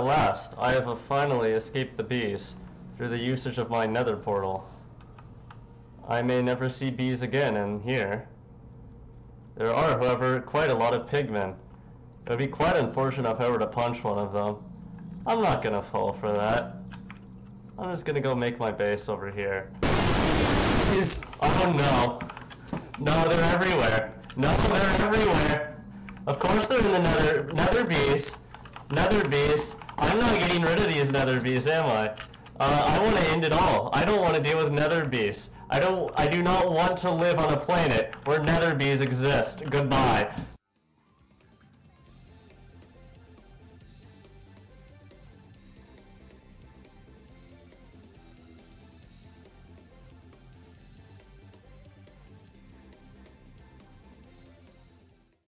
last, I have finally escaped the bees through the usage of my nether portal. I may never see bees again in here. There are, however, quite a lot of pigmen. It would be quite unfortunate if I were to punch one of them. I'm not gonna fall for that. I'm just gonna go make my base over here. He's, oh no. No, they're everywhere. No, they're everywhere. Of course they're in the nether, nether bees. Nether bees. I'm not getting rid of these nether bees, am I? Uh, I want to end it all. I don't want to deal with nether bees. I don't. I do not want to live on a planet where nether bees exist. Goodbye.